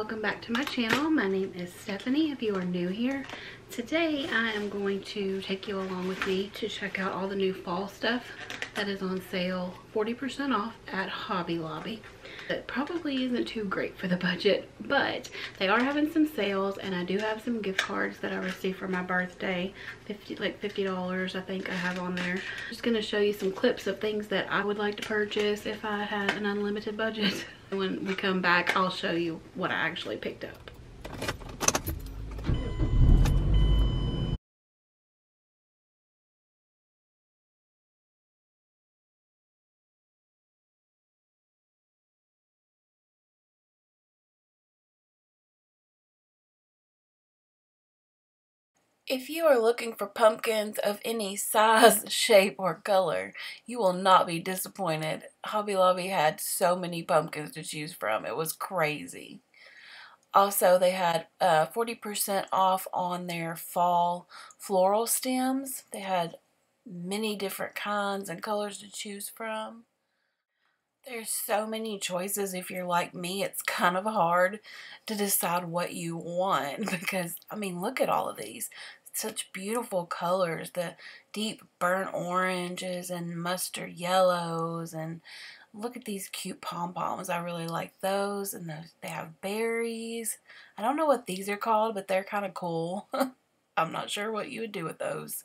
welcome back to my channel. My name is Stephanie if you are new here. Today I am going to take you along with me to check out all the new fall stuff that is on sale 40% off at Hobby Lobby. It probably isn't too great for the budget, but they are having some sales and I do have some gift cards that I received for my birthday. 50 like $50 I think I have on there. Just going to show you some clips of things that I would like to purchase if I had an unlimited budget. When we come back, I'll show you what I actually picked up. If you are looking for pumpkins of any size, shape, or color, you will not be disappointed. Hobby Lobby had so many pumpkins to choose from. It was crazy. Also, they had 40% uh, off on their fall floral stems. They had many different kinds and colors to choose from. There's so many choices. If you're like me, it's kind of hard to decide what you want because, I mean, look at all of these such beautiful colors the deep burnt oranges and mustard yellows and look at these cute pom-poms i really like those and those, they have berries. I don't know what these are called but they're kind of cool. I'm not sure what you would do with those.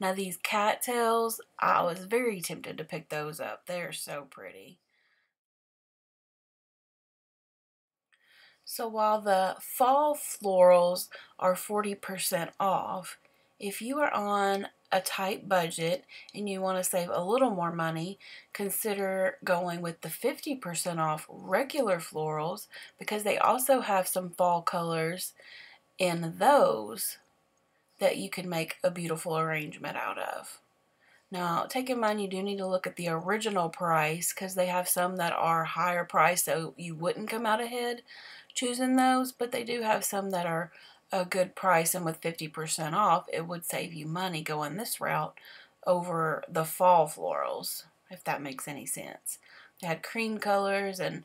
Now these cattails i was very tempted to pick those up. They're so pretty So while the fall florals are 40% off, if you are on a tight budget and you want to save a little more money, consider going with the 50% off regular florals because they also have some fall colors in those that you can make a beautiful arrangement out of. Now, take in mind you do need to look at the original price because they have some that are higher price so you wouldn't come out ahead choosing those, but they do have some that are a good price and with 50% off, it would save you money going this route over the fall florals, if that makes any sense. They had cream colors and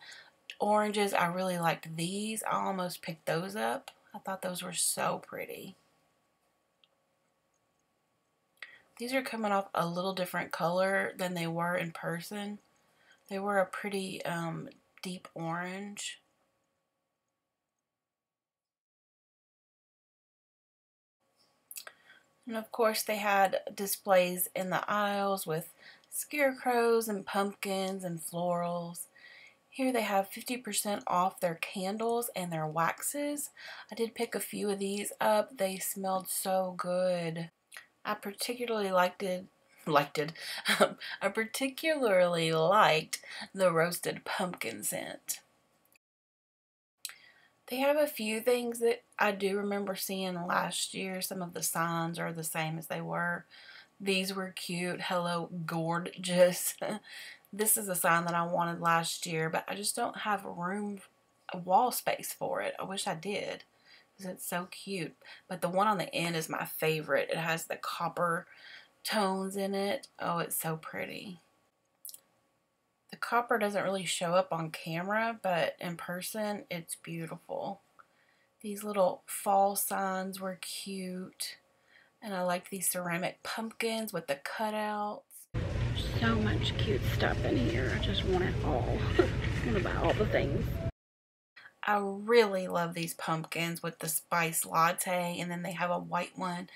oranges. I really liked these. I almost picked those up. I thought those were so pretty. These are coming off a little different color than they were in person. They were a pretty um, deep orange. And of course, they had displays in the aisles with scarecrows and pumpkins and florals. Here they have 50% off their candles and their waxes. I did pick a few of these up. They smelled so good. I particularly liked it liked it. I particularly liked the roasted pumpkin scent. They have a few things that I do remember seeing last year. Some of the signs are the same as they were. These were cute. Hello, gorgeous. this is a sign that I wanted last year, but I just don't have room, wall space for it. I wish I did it's so cute. But the one on the end is my favorite. It has the copper tones in it. Oh, it's so pretty. The copper doesn't really show up on camera, but in person, it's beautiful. These little fall signs were cute. And I like these ceramic pumpkins with the cutouts. There's So much cute stuff in here. I just want it all. I want to buy all the things. I really love these pumpkins with the spice latte. And then they have a white one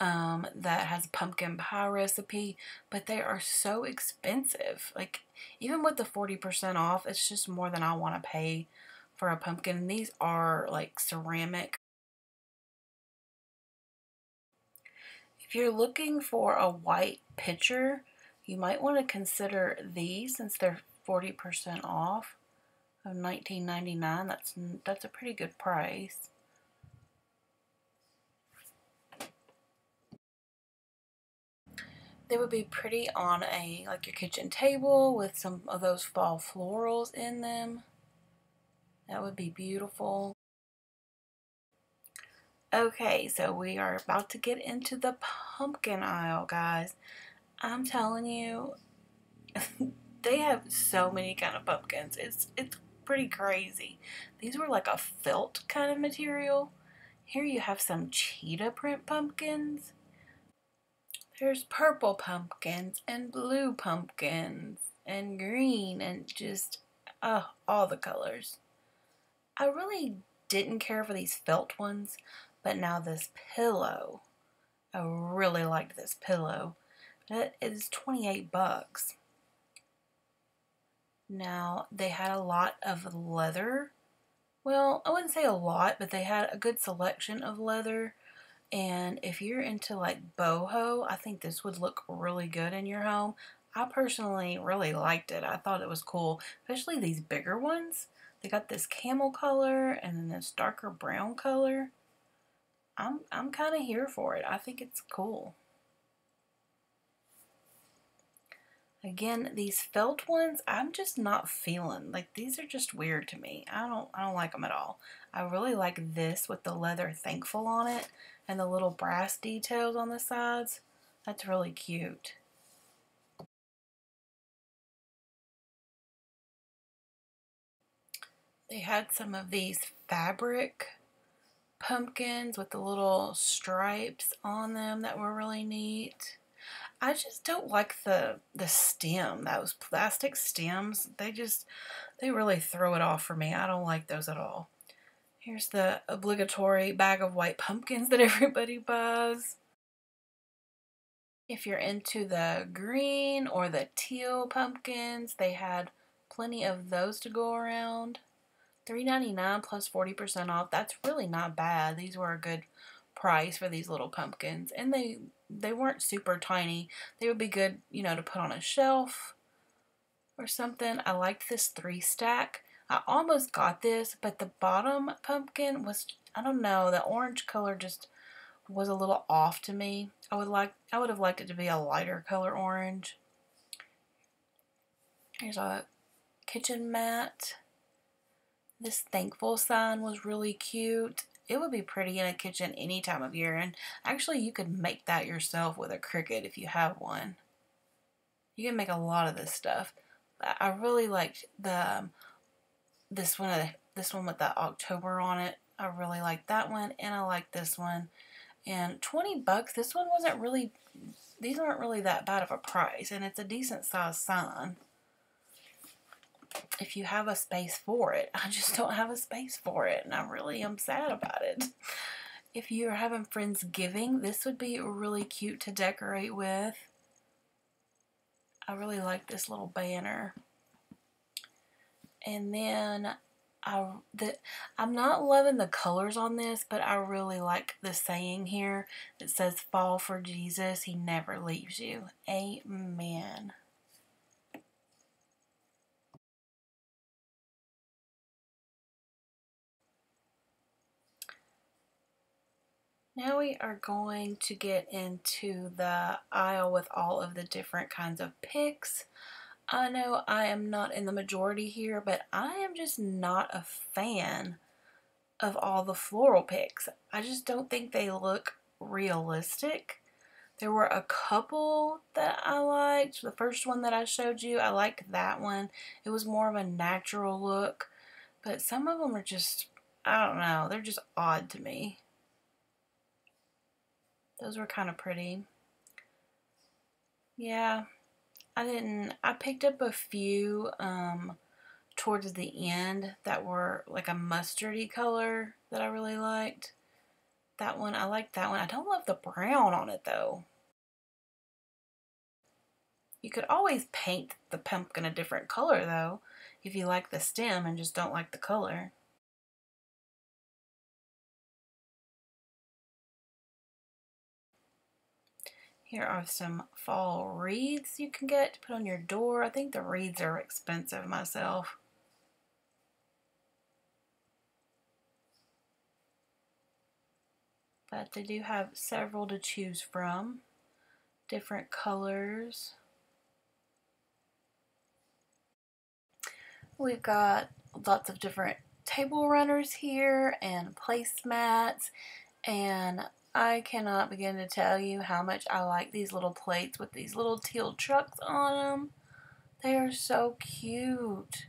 um, that has pumpkin pie recipe, but they are so expensive. Like, even with the 40% off, it's just more than I want to pay for a pumpkin. And these are like ceramic. If you're looking for a white pitcher, you might want to consider these since they're 40% off of $19.99. That's that's a pretty good price. They would be pretty on a like your kitchen table with some of those fall florals in them. That would be beautiful. Okay, so we are about to get into the pumpkin aisle, guys. I'm telling you, they have so many kind of pumpkins. It's it's pretty crazy. These were like a felt kind of material. Here you have some cheetah print pumpkins. There's purple pumpkins and blue pumpkins and green and just oh, all the colors. I really didn't care for these felt ones, but now this pillow, I really liked this pillow. It is 28 bucks. Now, they had a lot of leather. Well, I wouldn't say a lot, but they had a good selection of leather. And if you're into like boho, I think this would look really good in your home. I personally really liked it. I thought it was cool, especially these bigger ones. They got this camel color and then this darker brown color. I'm I'm kind of here for it. I think it's cool. Again, these felt ones, I'm just not feeling. Like these are just weird to me. I don't I don't like them at all. I really like this with the leather thankful on it and the little brass details on the sides. That's really cute. They had some of these fabric pumpkins with the little stripes on them that were really neat. I just don't like the the stem. Those plastic stems, they just they really throw it off for me. I don't like those at all. Here's the obligatory bag of white pumpkins that everybody buys. If you're into the green or the teal pumpkins, they had plenty of those to go around. $3.99 plus 40% off. That's really not bad. These were a good price for these little pumpkins. And they they weren't super tiny. They would be good, you know, to put on a shelf or something. I liked this three stack. I almost got this, but the bottom pumpkin was I don't know, the orange color just was a little off to me. I would like I would have liked it to be a lighter color orange. Here's a kitchen mat. This thankful sign was really cute. It would be pretty in a kitchen any time of year. And actually, you could make that yourself with a Cricut if you have one. You can make a lot of this stuff. I really liked the um, this one this one with the October on it. I really like that one, and I like this one. And 20 bucks. This one wasn't really. These aren't really that bad of a price, and it's a decent sized sign if you have a space for it. I just don't have a space for it, and I really am sad about it. If you're having Friendsgiving, this would be really cute to decorate with. I really like this little banner. And then I the, I'm not loving the colors on this, but I really like the saying here that says, Fall for Jesus, He never leaves you. Amen. Now we are going to get into the aisle with all of the different kinds of picks. I know I am not in the majority here, but I am just not a fan of all the floral picks. I just don't think they look realistic. There were a couple that I liked. The first one that I showed you, I liked that one. It was more of a natural look, but some of them are just, I don't know, they're just odd to me. Those were kind of pretty. Yeah, I didn't, I picked up a few um, towards the end that were like a mustardy color that I really liked. That one, I like that one. I don't love the brown on it though. You could always paint the pumpkin a different color though, if you like the stem and just don't like the color. Here are some fall wreaths you can get to put on your door. I think the wreaths are expensive myself. But they do have several to choose from. Different colors. We've got lots of different table runners here and placemats and I cannot begin to tell you how much I like these little plates with these little teal trucks on them. They are so cute.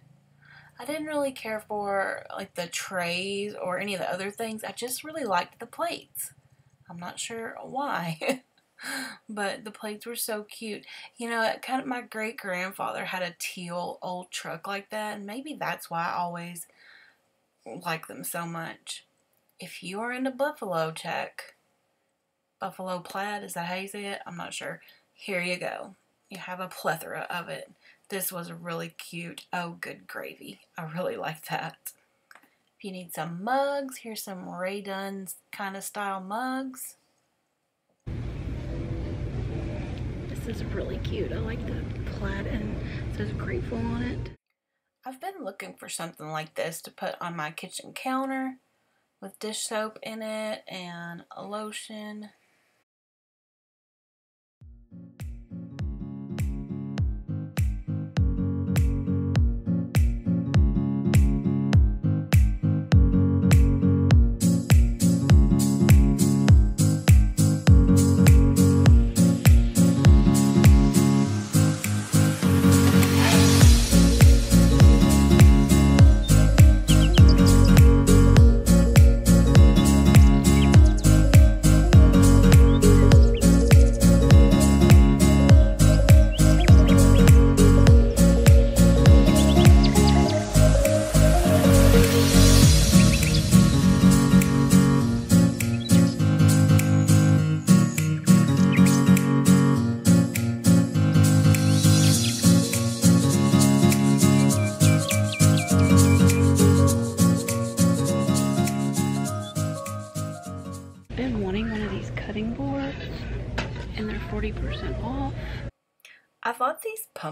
I didn't really care for like the trays or any of the other things. I just really liked the plates. I'm not sure why. but the plates were so cute. You know, kind of my great grandfather had a teal old truck like that, and maybe that's why I always like them so much. If you are into buffalo check, buffalo plaid, is that how you say it? I'm not sure. Here you go. You have a plethora of it. This was a really cute. Oh, good gravy. I really like that. If you need some mugs, here's some Rae Dunn kind of style mugs. This is really cute. I like the plaid and it says grateful on it. I've been looking for something like this to put on my kitchen counter with dish soap in it and a lotion.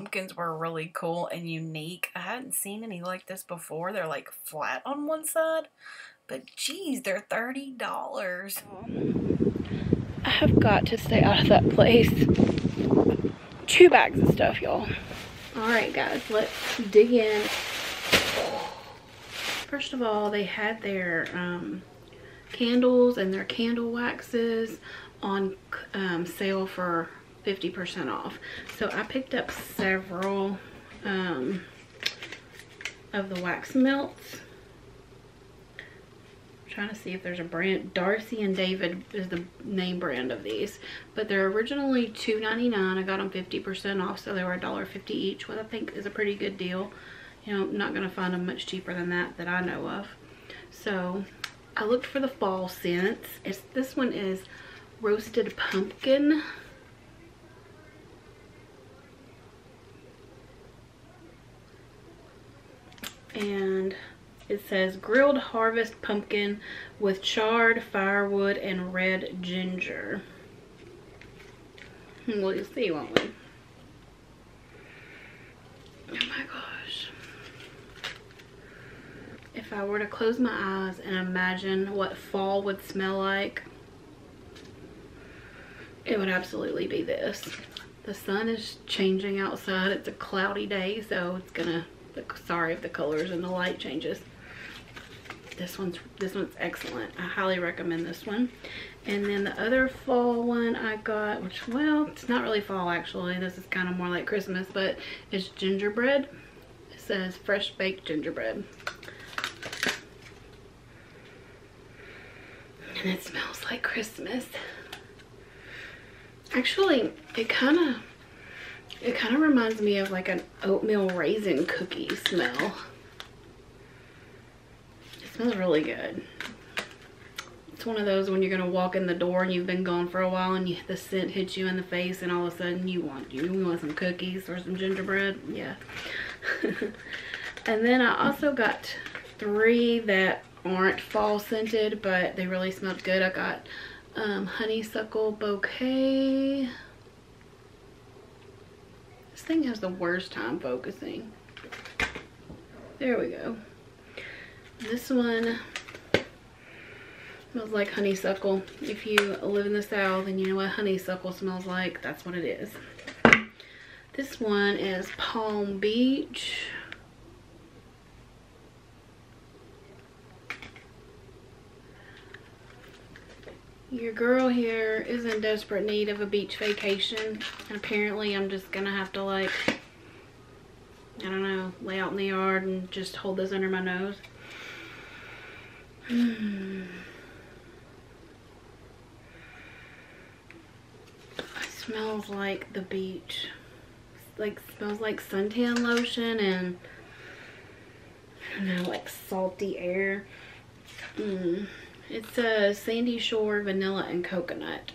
Pumpkins were really cool and unique. I hadn't seen any like this before. They're like flat on one side, but geez, they're $30. I have got to stay out of that place. Two bags of stuff, y'all. All right, guys, let's dig in. First of all, they had their um, candles and their candle waxes on um, sale for 50% off. So I picked up several um, of the wax melts. I'm trying to see if there's a brand. Darcy and David is the name brand of these. But they're originally $2.99. I got them 50% off, so they were $1.50 each, which I think is a pretty good deal. You know, I'm not going to find them much cheaper than that that I know of. So I looked for the fall scents. It's, this one is roasted pumpkin. And it says grilled harvest pumpkin with charred firewood and red ginger. We'll see, won't we? Oh my gosh. If I were to close my eyes and imagine what fall would smell like, it would absolutely be this. The sun is changing outside. It's a cloudy day, so it's gonna, sorry if the colors and the light changes. This one's, this one's excellent. I highly recommend this one. And then the other fall one I got, which, well, it's not really fall actually. This is kind of more like Christmas, but it's gingerbread. It says fresh baked gingerbread. And it smells like Christmas. Actually, it kind of, it kind of reminds me of like an oatmeal raisin cookie smell. It smells really good. It's one of those when you're to walk in the door and you've been gone for a while and you, the scent hits you in the face and all of a sudden you want, you want some cookies or some gingerbread. Yeah. and then I also got three that aren't fall scented, but they really smelled good. I got um, honeysuckle bouquet. Thing has the worst time focusing. There we go. This one smells like honeysuckle. If you live in the south and you know what honeysuckle smells like, that's what it is. This one is Palm Beach. Your girl here is in desperate need of a beach vacation and apparently I'm just gonna have to like I don't know, lay out in the yard and just hold this under my nose. It smells like the beach. Like smells like suntan lotion and I don't know, like salty air. Mm. It's a Sandy Shore vanilla and coconut.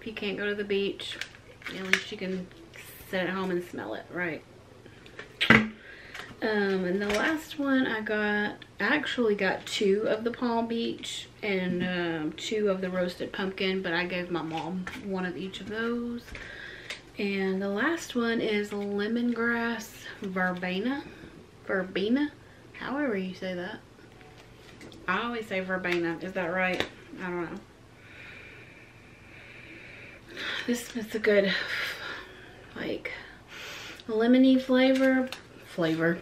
If you can't go to the beach, at least you can sit at home and smell it, right? Um, and the last one I got, I actually got two of the Palm Beach and um, two of the roasted pumpkin, but I gave my mom one of each of those. And the last one is lemongrass verbena, verbena, however you say that. I always say verbena, is that right? I don't know. This is a good, like, lemony flavor, flavor,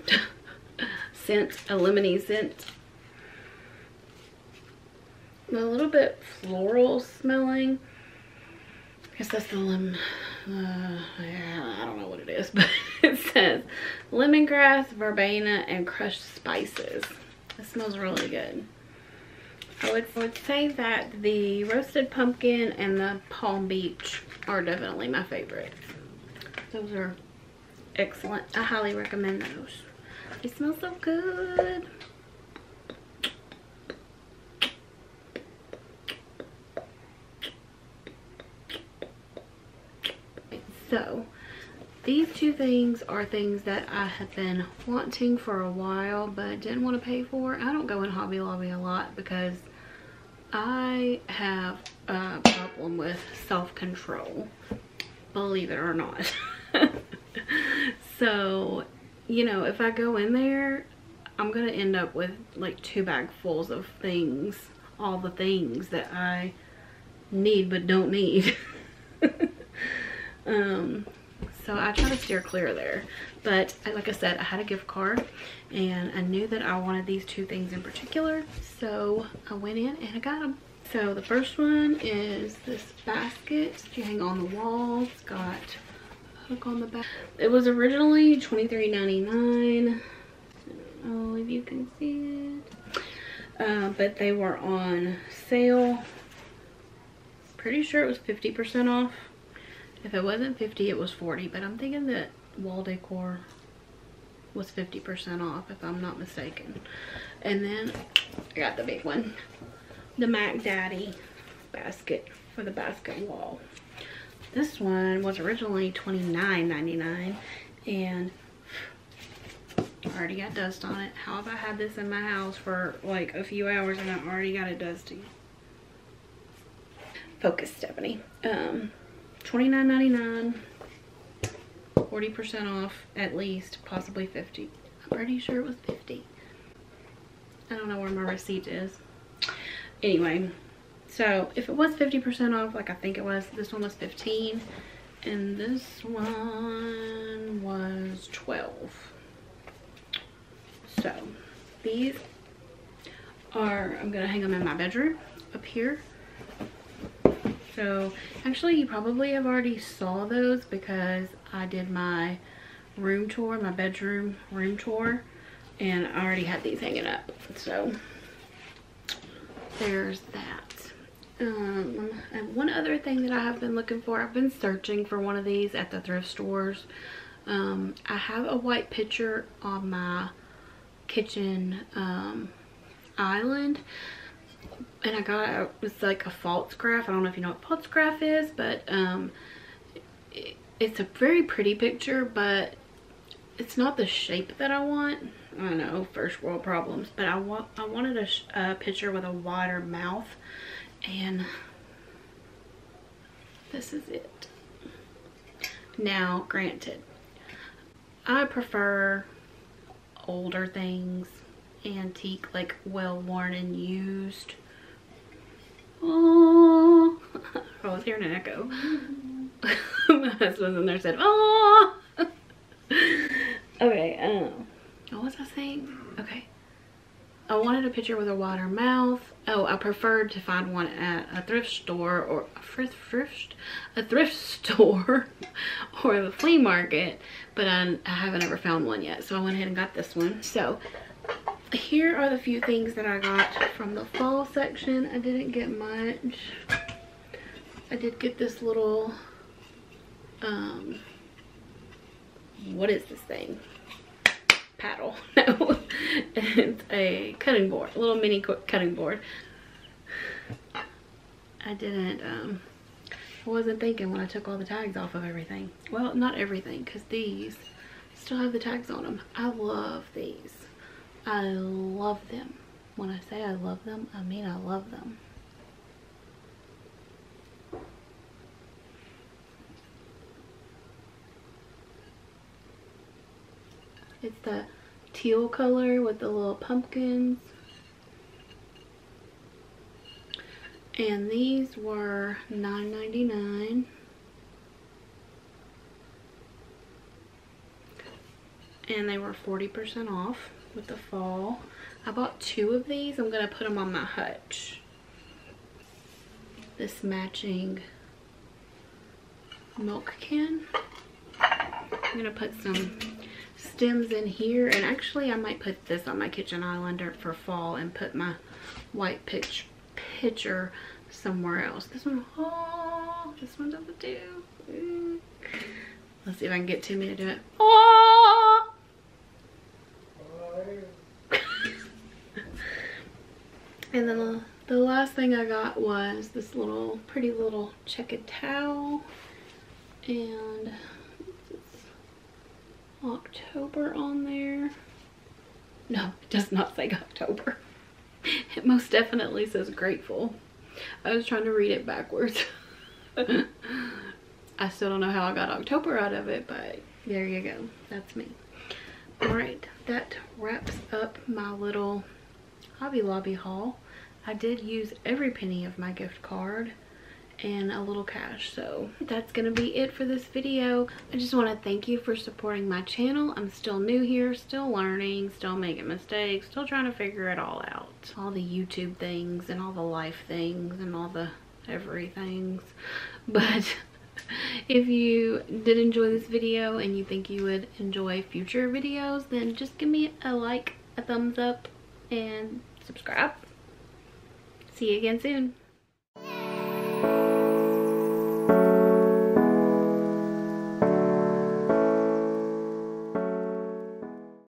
scent, a lemony scent. A little bit floral smelling. I guess that's the lemon, uh, yeah, I don't know what it is, but it says lemongrass, verbena, and crushed spices. It smells really good. I would, would say that the roasted pumpkin and the Palm Beach are definitely my favorites. Those are excellent. I highly recommend those. They smell so good. So, these two things are things that I have been wanting for a while but didn't want to pay for. I don't go in Hobby Lobby a lot because I have a problem with self-control, believe it or not. so, you know, if I go in there, I'm going to end up with like two bagfuls of things, all the things that I need but don't need. um, so I try to steer clear there. But like I said, I had a gift card and I knew that I wanted these two things in particular. So I went in and I got them. So the first one is this basket that you hang on the wall. It's got a hook on the back. It was originally $23.99. I don't know if you can see it. Uh, but they were on sale. Pretty sure it was 50% off. If it wasn't 50, it was 40. But I'm thinking that wall decor was 50% off, if I'm not mistaken. And then I got the big one. The Mac Daddy basket for the basket wall. This one was originally $29.99 and I already got dust on it. How have I had this in my house for like a few hours and I already got it dusty? Focus, Stephanie. Um, $29.99, 40% off at least, possibly 50 I'm pretty sure it was 50 I don't know where my receipt is. Anyway, so if it was 50% off, like I think it was, this one was 15 and this one was 12 so these are i'm gonna hang them in my bedroom up here so actually you probably have already saw those because I did my room tour, my bedroom room tour, and I already had these hanging up. So there's that. Um, and one other thing that I have been looking for, I've been searching for one of these at the thrift stores. Um, I have a white picture on my kitchen um, island and I got it was like a Pfaltzgraff. I don't know if you know what Pfaltzgraff is, but um, it, it's a very pretty picture, but it's not the shape that I want. I know, first world problems, but I want I wanted a, a picture with a wider mouth, and this is it. Now, granted, I prefer older things, antique, like well worn and used oh. I was hearing an echo. My husband in there said, oh. okay, um, what was I saying? Okay. I wanted a picture with a wider mouth. Oh, I preferred to find one at a thrift store or a thrift, thrift, a thrift store or the flea market, but I, I haven't ever found one yet. So I went ahead and got this one. So here are the few things that I got from the fall section. I didn't get much. I did get this little, um, what is this thing? paddle. No, it's a cutting board, a little mini cutting board. I didn't, um, I wasn't thinking when I took all the tags off of everything. Well, not everything, because these still have the tags on them. I love these. I love them. When I say I love them, I mean I love them. It's the teal color with the little pumpkins. And these were $9.99. And they were 40% off with the fall. I bought two of these. I'm going to put them on my hutch. This matching milk can. I'm going to put some stems in here and actually I might put this on my kitchen islander for fall and put my white pitch pitcher somewhere else this one oh this one doesn't do mm. let's see if I can get Timmy to do it oh and then the, last thing I got was this little pretty little checkered towel and October on there. No, it does not say October. It most definitely says grateful. I was trying to read it backwards. I still don't know how I got October out of it, but there you go. That's me. Alright, that wraps up my little Hobby Lobby haul. I did use every penny of my gift card and a little cash so that's gonna be it for this video. I just want to thank you for supporting my channel. I'm still new here still learning still making mistakes still trying to figure it all out. All the youtube things and all the life things and all the everything's. But if you did enjoy this video and you think you would enjoy future videos then just give me a like a thumbs up and subscribe see you again soon